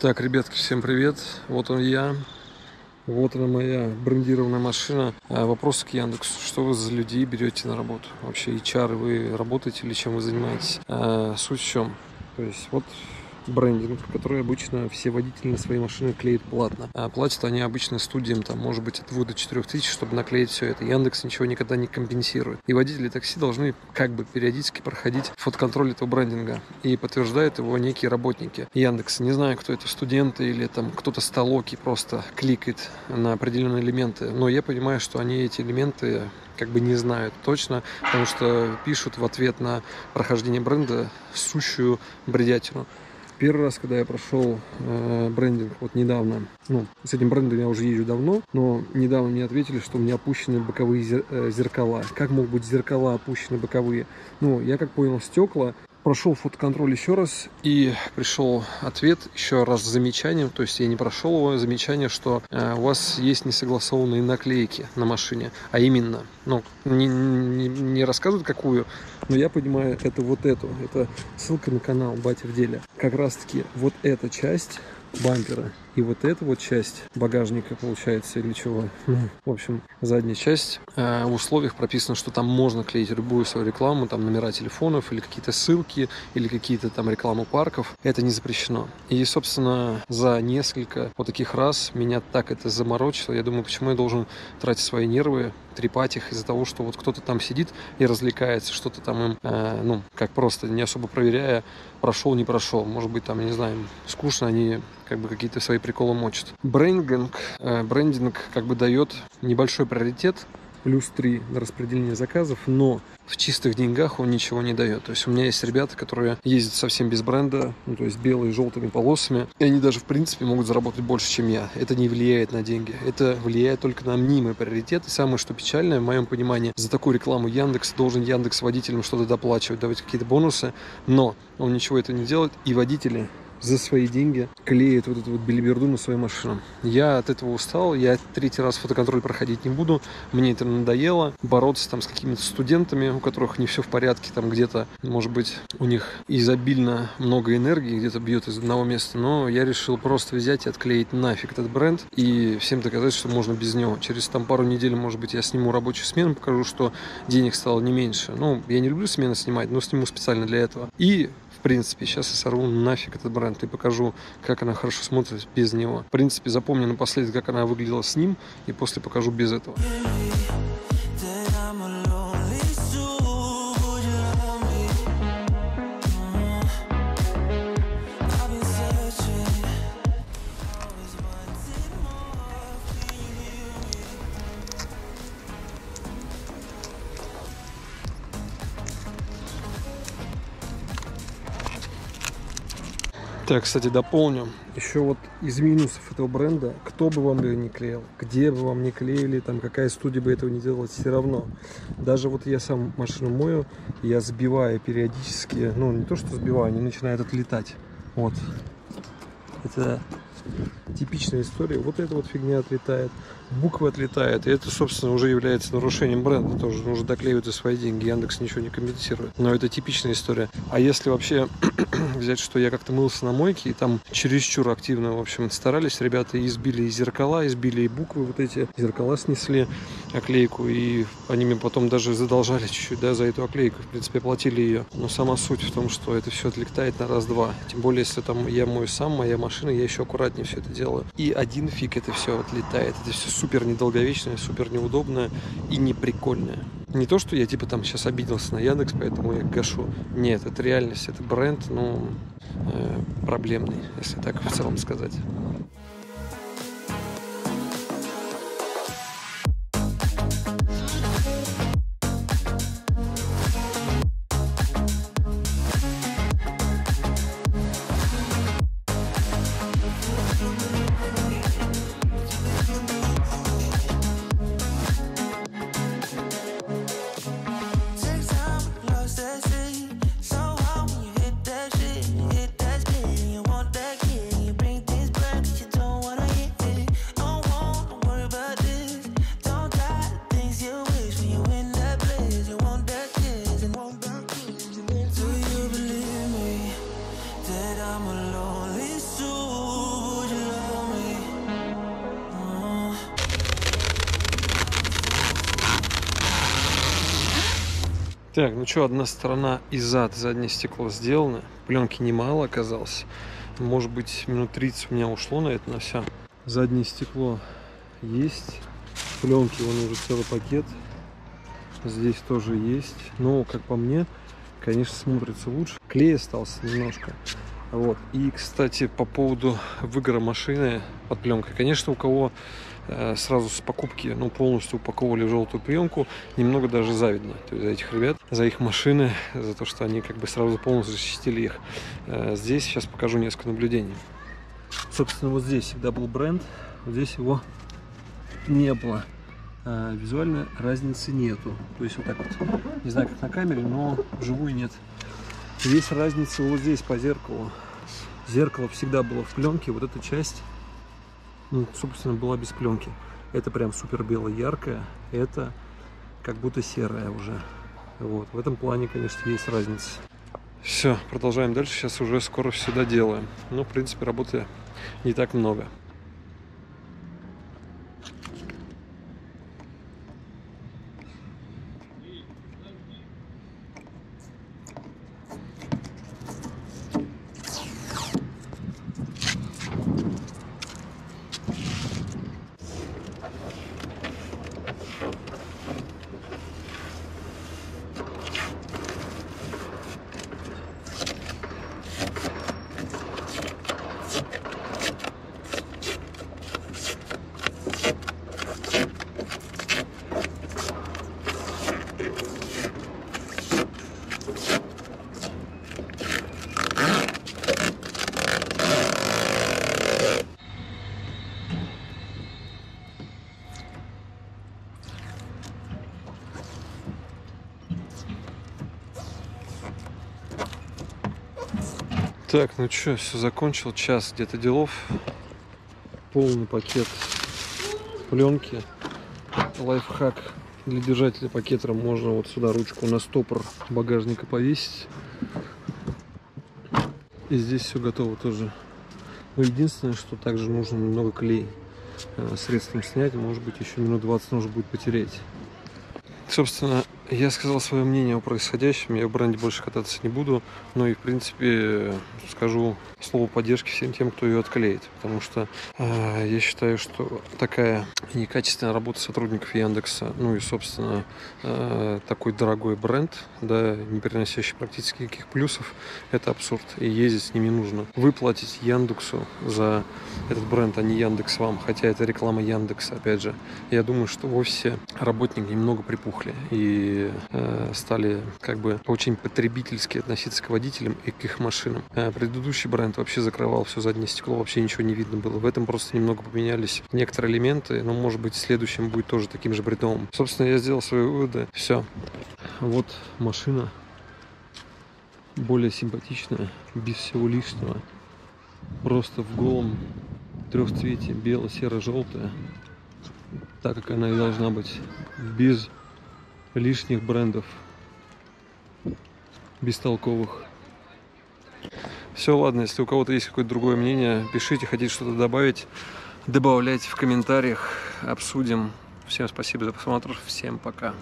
Так, ребятки, всем привет. Вот он я. Вот она моя брендированная машина. А, вопрос к Яндексу. Что вы за людей берете на работу? Вообще, HR вы работаете или чем вы занимаетесь? А, суть в чем? То есть, вот брендинг, который обычно все водители на свои машины клеят платно. А платят они обычно студиям, там, может быть, от 2 до 4 тысяч, чтобы наклеить все это. Яндекс ничего никогда не компенсирует. И водители такси должны как бы периодически проходить фотоконтроль этого брендинга. И подтверждают его некие работники Яндекса. Не знаю, кто это, студенты или там кто-то с толоки просто кликает на определенные элементы. Но я понимаю, что они эти элементы как бы не знают точно, потому что пишут в ответ на прохождение бренда сущую бредятину. Первый раз, когда я прошел э, брендинг, вот недавно, ну, с этим брендом я уже езжу давно, но недавно мне ответили, что у меня опущены боковые зер, э, зеркала. Как могут быть зеркала опущены боковые? Ну, я как понял, стекла прошел фотоконтроль еще раз и пришел ответ еще раз с замечанием, то есть я не прошел его замечание, что э, у вас есть несогласованные наклейки на машине, а именно, ну, не, не, не рассказывают какую, но я понимаю, это вот эту, это ссылка на канал Батя в деле. Как раз таки вот эта часть бампера. И вот эта вот часть багажника получается или чего. Ну, в общем, задняя часть. Э, в условиях прописано, что там можно клеить любую свою рекламу, там номера телефонов или какие-то ссылки, или какие-то там рекламу парков. Это не запрещено. И, собственно, за несколько вот таких раз меня так это заморочило. Я думаю, почему я должен тратить свои нервы, трепать их из-за того, что вот кто-то там сидит и развлекается, что-то там им, э, ну, как просто не особо проверяя, прошел, не прошел. Может быть, там, не знаю, скучно, они как бы какие-то свои приколы мочат. Брендинг, э, брендинг как бы дает небольшой приоритет плюс 3 на распределение заказов, но в чистых деньгах он ничего не дает. То есть у меня есть ребята, которые ездят совсем без бренда, ну, то есть белые, желтыми полосами, и они даже, в принципе, могут заработать больше, чем я. Это не влияет на деньги. Это влияет только на мнимый приоритет. И самое, что печальное, в моем понимании, за такую рекламу Яндекс должен Яндекс водителям что-то доплачивать, давать какие-то бонусы, но он ничего этого не делает, и водители за свои деньги клеит вот эту вот билиберду на свою машину. Я от этого устал, я третий раз фотоконтроль проходить не буду, мне это надоело, бороться там с какими-то студентами, у которых не все в порядке, там где-то, может быть, у них изобильно много энергии, где-то бьет из одного места, но я решил просто взять и отклеить нафиг этот бренд и всем доказать, что можно без него. Через там пару недель, может быть, я сниму рабочую смену, покажу, что денег стало не меньше. Ну, я не люблю смены снимать, но сниму специально для этого. И принципе. Сейчас я сорву нафиг этот бренд и покажу, как она хорошо смотрится без него. В принципе, запомню напоследок, как она выглядела с ним, и после покажу без этого. Так, кстати, дополню. Еще вот из минусов этого бренда, кто бы вам ее не клеил, где бы вам не клеили, там какая студия бы этого не делала, все равно. Даже вот я сам машину мою, я сбиваю периодически, ну не то что сбиваю, они начинают отлетать. Вот. Это типичная история. Вот эта вот фигня отлетает, буквы отлетают. И это, собственно, уже является нарушением бренда. Тоже нужно доклеивать за свои деньги. Яндекс ничего не компенсирует. Но это типичная история. А если вообще взять, что я как-то мылся на мойке, и там чересчур активно, в общем, старались ребята, избили и зеркала, избили и буквы вот эти, зеркала снесли, оклейку, и они мне потом даже задолжали чуть-чуть, да, за эту оклейку, в принципе, платили ее. Но сама суть в том, что это все отлетает на раз-два. Тем более, если там я мою сам, моя машина, я еще аккуратнее все это делаю. И один фиг это все отлетает. Это все супер недолговечное, супер неудобное и неприкольное. Не то, что я типа там сейчас обиделся на Яндекс, поэтому я гашу. Нет, это реальность, это бренд, ну, э, проблемный, если так в целом сказать. Так, ну что, одна сторона и зад, заднее стекло сделано. Пленки немало оказалось. Может быть, минут 30 у меня ушло на это, на все. Заднее стекло есть. Пленки, вон уже целый пакет. Здесь тоже есть. Но, как по мне, конечно, смотрится лучше. Клей остался немножко. Вот. И, кстати, по поводу выгора машины под пленкой. Конечно, у кого сразу с покупки, ну, полностью упаковывали в желтую пленку, немного даже завидно. То есть за этих ребят, за их машины, за то, что они как бы сразу полностью защитили их. Э, здесь сейчас покажу несколько наблюдений. Собственно, вот здесь всегда был бренд, вот здесь его не было. А, визуально разницы нету. То есть вот так вот, не знаю как на камере, но вживую нет. Есть разница вот здесь по зеркалу. Зеркало всегда было в пленке, вот эта часть, ну, собственно, была без пленки. Это прям супер белое, яркое, это как будто серое уже. Вот, в этом плане, конечно, есть разница. Все, продолжаем дальше, сейчас уже скоро все доделаем. Ну, в принципе, работы не так много. Так, ну что, все закончил. Час где-то делов. Полный пакет пленки. Лайфхак для держателя пакета. Можно вот сюда ручку на стопор багажника повесить. И здесь все готово тоже. Но единственное, что также нужно немного клей э, средством снять. Может быть, еще минут 20 нужно будет потереть. Собственно, я сказал свое мнение о происходящем, я в бренде больше кататься не буду, но и в принципе скажу слово поддержки всем тем, кто ее отклеит, потому что э, я считаю, что такая некачественная работа сотрудников Яндекса, ну и собственно э, такой дорогой бренд, да, не приносящий практически никаких плюсов, это абсурд, и ездить с ними нужно. Выплатить Яндексу за этот бренд, а не Яндекс вам, хотя это реклама Яндекса, опять же. Я думаю, что в офисе работники немного припухли и э, стали как бы очень потребительски относиться к водителям и к их машинам. Э, предыдущий бренд вообще закрывал все заднее стекло, вообще ничего не видно было. В этом просто немного поменялись некоторые элементы, но может быть следующим будет тоже таким же бредовым. Собственно, я сделал свои выводы. Все. Вот машина более симпатичная, без всего лишнего. Просто в голом трехцвете бело-серо-желтая, так как она и должна быть, без лишних брендов бестолковых. Все, ладно, если у кого-то есть какое-то другое мнение, пишите, хотите что-то добавить, добавляйте в комментариях, обсудим. Всем спасибо за просмотр, всем пока.